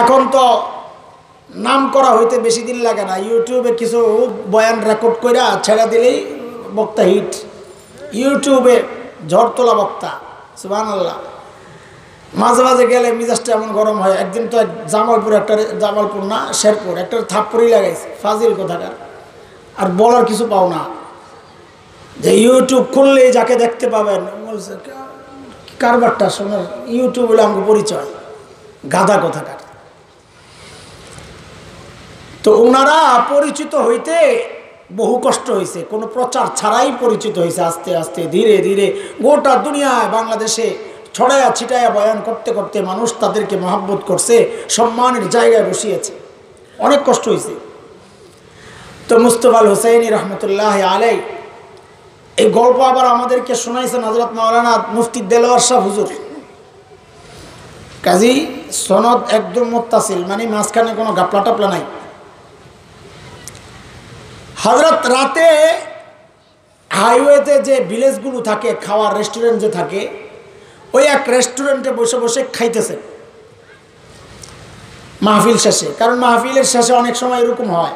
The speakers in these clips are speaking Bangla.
এখন তো নাম করা হইতে বেশি দিন লাগে না। ইউটিউবে কিছু বয়ান রেকর্ড করে ছেড়ে দিলেই বক্তা হিট ইউটিউবে ঝড় তোলা বক্তা সুবান আল্লাহ মাঝে মাঝে গেলে মিজাজটা এমন গরম হয়। একদিন তো জামালপুর, একটা জামালপুর না, শেরপুর, একটা থাপ্পড়ই লাগাইছে। ফাজিল কোথাকার আর বলার কিছু পাও না। যে ইউটিউব খুললেই যাকে দেখতে পাবেন, বলছে কারবারটা শোনার ইউটিউব হলে আমাকে পরিচয়। গাধা কোথাকার তো ওনারা পরিচিত হইতে বহু কষ্ট হয়েছে কোনো প্রচার ছাড়াই পরিচিত হয়েছে আস্তে আস্তে, ধীরে ধীরে। গোটা দুনিয়ায়, বাংলাদেশে ছড়াইয়া ছিটাইয়া বয়ান করতে করতে মানুষ তাদেরকে মহাব্বত করছে, সম্মানের জায়গায় বসিয়েছে। অনেক কষ্ট হয়েছে তো মুস্তফাল হুসাইনী রহমতুল্লাহ আলাই, এই গল্প আবার আমাদেরকে শোনাইছেন হজরত মাওলানা মুফতি দেলোয়ার শাহ হুজুর। কাজী সনদ একদম মোত্তাসিল মানে মাঝখানে কোনো গাপলা টাপলা নাই। হজরত রাতে হাইওয়েতে যে ভিলেজগুলো থাকে, খাওয়ার রেস্টুরেন্ট যে থাকে, ওই এক রেস্টুরেন্টে বসে বসে খাইতেছেন। মাহফিল শেষে। কারণ মাহফিলের শেষে অনেক সময় এরকম হয়।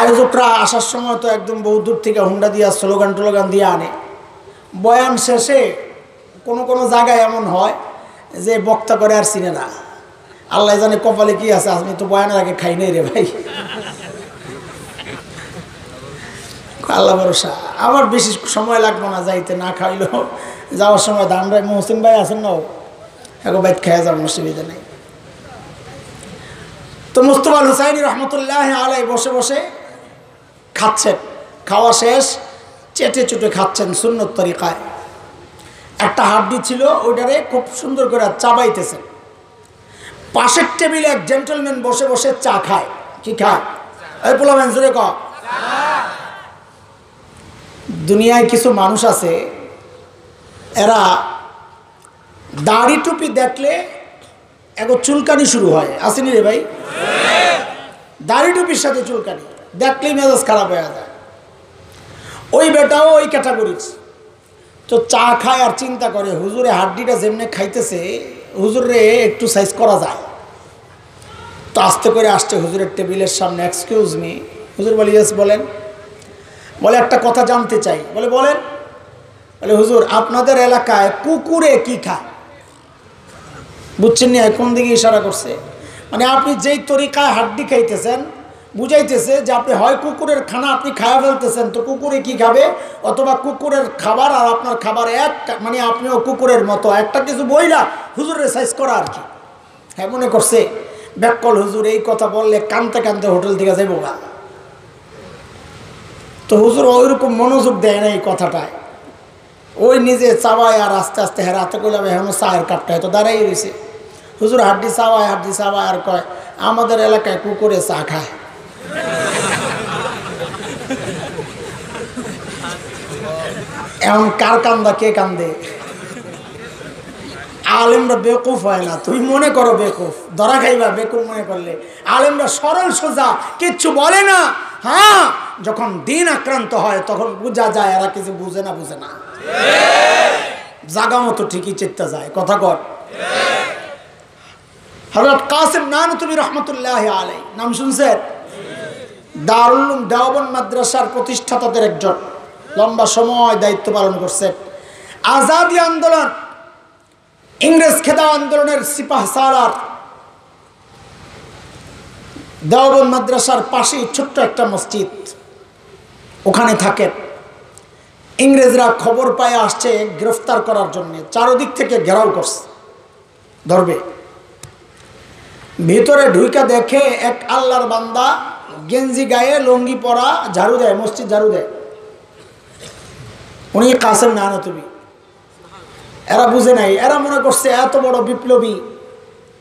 আয়োজকরা আসার সময় তো একদম বহু দূর থেকে হুন্ডা দিয়া, স্লোগান টোলোগান দিয়ে আনে। বয়ান শেষে কোনো কোনো জায়গায় এমন হয় যে বক্তা করে আর চিনে না। আল্লাহ জানে কপালে কি আছে আমি তো বয়ানের আগে খাই নাই রে ভাই। আল্লাহ ভরসা। আমার বেশি সময় লাগবে না যাইতে, না খাইলো যাওয়ার সময় ধান রায় মহসিন ভাই আছেন না এখন বাইত খেয়ে যাব অসুবিধা নেই। তো মুস্তফাল হুসাইনি রহমতুল্লাহ আলাই বসে বসে খাচ্ছেন। খাওয়া শেষ, চেটে চুটে খাচ্ছেন সুন্নত তরিকায়। একটা হাড্ডি ছিল, ওইটারে খুব সুন্দর করে চাবাইতেছেন। পাশের টেবিলে এক জেন্টলম্যান বসে বসে চা খায়। কি খায়? এই পোলা জোরে ক। দুনিয়ায় কিছু মানুষ আছে, এরা দাড়ি টুপি দেখলে এখন চুলকানি শুরু হয়। আসেনি রে ভাই? দাড়ি টুপির সাথে চুলকানি, দেখলেই মেজাজ খারাপ হয়ে যায়। ওই বেটাও ওই ক্যাটাগরির তো চা খায় আর চিন্তা করে, হুজুরে হাড্ডিটা যেমনি খাইতেছে, হুজুরে একটু সাইজ করা যায়। তো আস্তে করে আসছে হুজুরের টেবিলের সামনে এক্সকিউজ মি হুজুর বলি বলেন। বলে একটা কথা জানতে চাই। বলে, বলেন। বলে, হুজুর, আপনাদের এলাকায় কুকুরে কি খায়? বুঝছেন নি কোন দিকে ইশারা করছে। মানে আপনি যেই তরিকায় হাড্ডি খাইতেছেন, বুঝাইতেছে যে আপনি হয় কুকুরের খানা আপনি খাওয়া ফেলতেছেন, তো কুকুরে কি খাবে? অথবা কুকুরের খাবার আর আপনার খাবার এক মানে আপনিও কুকুরের মতো। একটা কিছু বইলা হুজুরের সাইজ করা আর কি। হ্যাঁ মনে করছে? ব্যাকল হুজুর, এই কথা বললে কানতে কানতে হোটেল থেকে যাব গা। তো হুজুর ওইরকম মনোযোগ দেয় না এই কথাটায়। ওই নিজে চাওয়ায় আর আস্তে আস্তে হেরাতে করলাম এখন চায়ের কাপটা হয়তো দাঁড়াই রয়েছে হুজুর হাড্ডি চাওয়ায় হাড্ডি চাওয়ায় আর কয়, আমাদের এলাকায় কুকুরে চা খায়। এমন কার কান্দা, কে কান্দে? আলেমরা বেকুফ হয় না। তুমি মনে করো বেকুফ ধরা খাইবা, বেকুফ মনে করলে। আলেমরা সরল সোজা, কিচ্ছু বলে না। হ্যাঁ যখন দিন আক্রান্ত হয়, তখন বোঝা যায় এরা কিছু বুঝে না বুঝে না। জাগা মতো ঠিকই চেতে যায়। কথা কর। হজরত কাসিম নান তুমি রহমতুল্লাহ আলাই নাম শুনছেন? দারুল দেওবন মাদ্রাসার প্রতিষ্ঠাতাদের একজন। লম্বা সময় দায়িত্ব পালন করছেন। আজাদি আন্দোলন ইংরেজ খেদা আন্দোলনের সিপাহ সালার দেওবন মাদ্রাসার পাশেই ছোট্ট একটা মসজিদ। ওখানে থাকেন ইংরেজরা খবর পায়ে আসছে গ্রেফতার করার জন্য। চারোদিক থেকে ঘেরাও করছে। ধরবে। ভিতরে ঢুইকা দেখে এক আল্লাহর বান্দা গেঞ্জি গায়ে লঙ্গি পরা ঝাড়ু দেয়, মসজিদ ঝাড়ু দেয়। উনি কাসেম তুমি এরা বুঝে নাই। এরা মনে করছে এত বড় বিপ্লবী,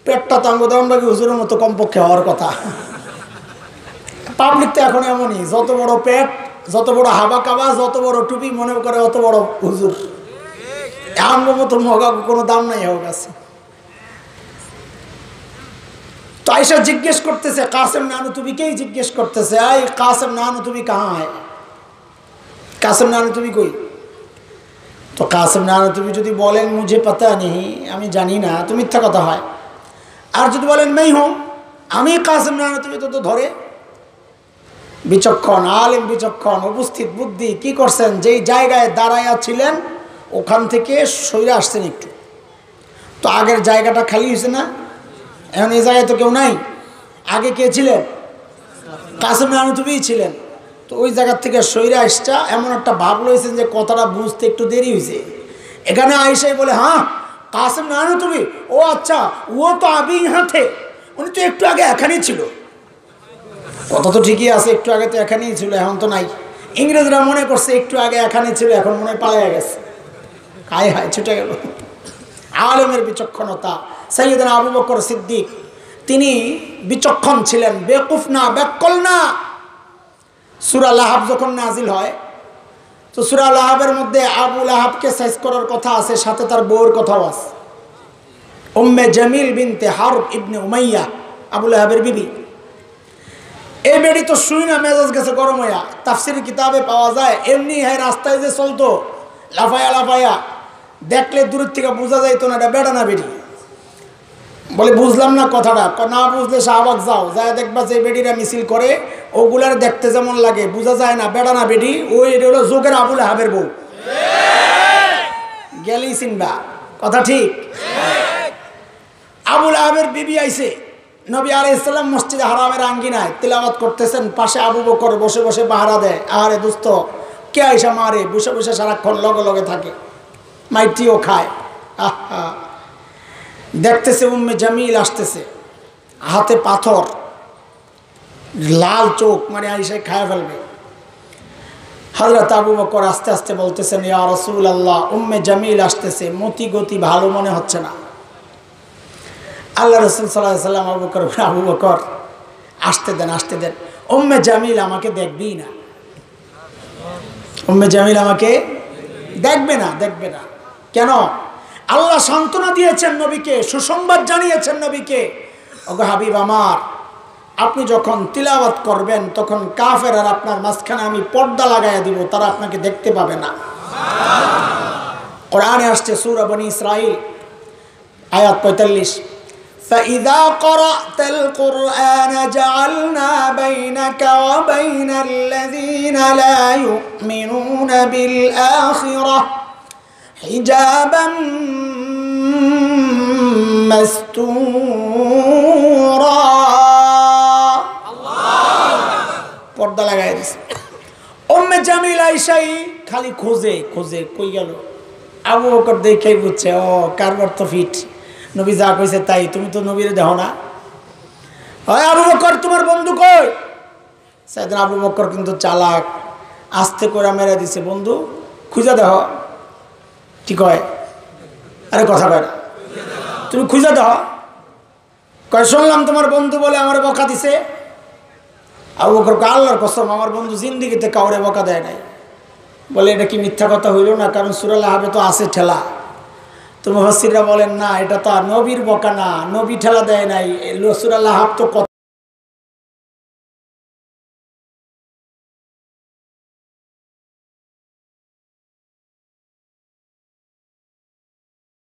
পেটটা তাঙ্গ দমবাগি হুজুরের মতো কমপক্ষে হওয়ার কথা। পাবলিক তো এখন এমনই, যত বড় পেট, যত বড় হাবা কাবা, যত বড় টুপি, মনে করে অত বড় হুজুর। আমার মতো মগা কোনো দাম নাই হোক আছে। তো জিজ্ঞেস করতেছে, কাসেম নানু তুমি কেই জিজ্ঞেস করতেছে? আই কাসেম নানু তুমি কাহা হয় কাসেম নানু তুমি কই? তো কাসেম নানু, তুমি যদি বলেন মুঝে পাতা নেই, আমি জানি না, তো মিথ্যা কথা হয়। আর যদি বলেন মেই হোম আমি কাসেম না তুমি তো তো ধরে। বিচক্ষণ, আলিম বিচক্ষণ, উপস্থিত বুদ্ধি, কি করছেন? যেই জায়গায় দাঁড়াইয়া ছিলেন, ওখান থেকে সইরে আসছেন একটু। তো আগের জায়গাটা খালি হয়েছে না? এখন এই জায়গায় তো কেউ নাই। আগে কে ছিলেন? কাসেম তুমিই ছিলেন। তো ওই জায়গার থেকে সইরে আসটা এমন একটা ভাব লইছেন যে কথাটা বুঝতে একটু দেরি হয়েছে এখানে আইসাই বলে হ্যাঁ কাসেম নানু তুমি? ও আচ্ছা ও তো আবি হাতে। উনি তো একটু আগে এখানেই ছিল। কথা তো ঠিকই আছে, একটু আগে তো এখানেই ছিল, এখন তো নাই। ইংরেজরা মনে করছে একটু আগে এখানে ছিল, এখন মনে পালাইয়া গেছে। হায় হায়, ছুটে গেল। আলমের বিচক্ষণতা। সৈয়দিন আবু বকর সিদ্দিক, তিনি বিচক্ষণ ছিলেন। বেকুফ না বেকল না সুরা লাহাব যখন নাজিল হয়, তো সুরা লাহাবের মধ্যে আবু লাহাবকে সাইজ করার কথা আছে, সাথে তার বউয়ের কথাও আছে। Umme Jamil binte Harb ibne Umayya, Abu লাহাবের বিবি। এই বেড়ি তো শুই না, মেজাজ গেছে গরম হইয়া। তাফসির কিতাবে পাওয়া যায়, এমনি হ্যাঁ রাস্তায় যে চলতো, লাফায়া লাফায়া, দেখলে দূরের থেকে বোঝা যাইতো না, এটা বেড়া না বলে, বুঝলাম না কথাটা। না বুঝলে শাহবাগ যাও। যায় দেখবা যে বেডিরা মিছিল করে ওগুলার দেখতে যেমন লাগে, বোঝা যায় না। বেড়া না বেডি ওই এটা হলো যোগের আবুল হাবের বউ। গেলি চিনবা, কথা ঠিক? আবুল আহবের বিবি আইসে নবী আলাই ইসলাম মসজিদে হারামের আঙ্গিনায় তিলাবাত করতেছেন, পাশে আবু বকর বসে বসে পাহারা দেয় আরে দোস্ত, কে আইসা মারে? বসে বসে সারাক্ষণ লগে লগে থাকে, মাইটিও খায়। আহা। দেখতেছে উম্মে জামিল আসতেছে, হাতে পাথর। লাল চোখ মানে আইসাই খায় ফেলবে। হজরত আবু বকর আস্তে আস্তে বলতেছেন, ইয়া রসুল আল্লাহ উম্মে জামিল আসতেছে মতি গতি ভালো মনে হচ্ছে না। আল্লাহ রসুল সাল্লাহ সাল্লাম, আবু বকর আবু বকর, আসতে দেন আসতে দেন। উম্মে জামিল আমাকে দেখবেই না। উম্মে জামিল আমাকে দেখবে না দেখবে না। কেন? আল্লাহ সান্ত্বনা দিয়েছেন নবীকে, সুসংবাদ জানিয়েছেন নবীকে। ওগো হাবিব আমার আপনি যখন তিলাওয়াত করবেন তখন কাফের আর আপনার মাঝখানে আমি পর্দা লাগাইয়া দিব তারা আপনাকে দেখতে পাবে না কোরআনে আসছে সূরা বনি ইসরাইল আয়াত পঁয়তাল্লিশ فإذا قرأت القرآن جعلنا بينك وبين الذين لا يؤمنون بالآخرة حجابا مستورا লাগাই দিছে। ওম্মে জামিল আইসাই খালি খোঁজে খোঁজে, কই গেল? আবু বকর দেখেই বুঝছে, ও, কারবার তো ফিট। নবী যা কইছে তাই, তুমি তো নবীরে দেখো না। হয় আবু বকর, তোমার বন্ধু কই? সেদিন আবু বকর কিন্তু চালাক, আস্তে করে মেরে দিছে, বন্ধু, খুঁজে দেহ কি কয়? আরে কথা কয় না। তুমি খুঁজে দেহ কয়, শুনলাম তোমার বন্ধু বলে আমার বকা দিছে। আবু বকর আল্লাহর কসম, আমার বন্ধু জিন্দিগিতে কাউরে বকা দেয় নাই। বলে, এটা কি মিথ্যা কথা হইল না? কারণ সুরাল হাবে তো আছে ঠেলা। তো মহাসিরা বলেন, না, এটা তো আর নবীর বকা না। নবী ঠেলা দেয় নাই। সুরাল হাব তো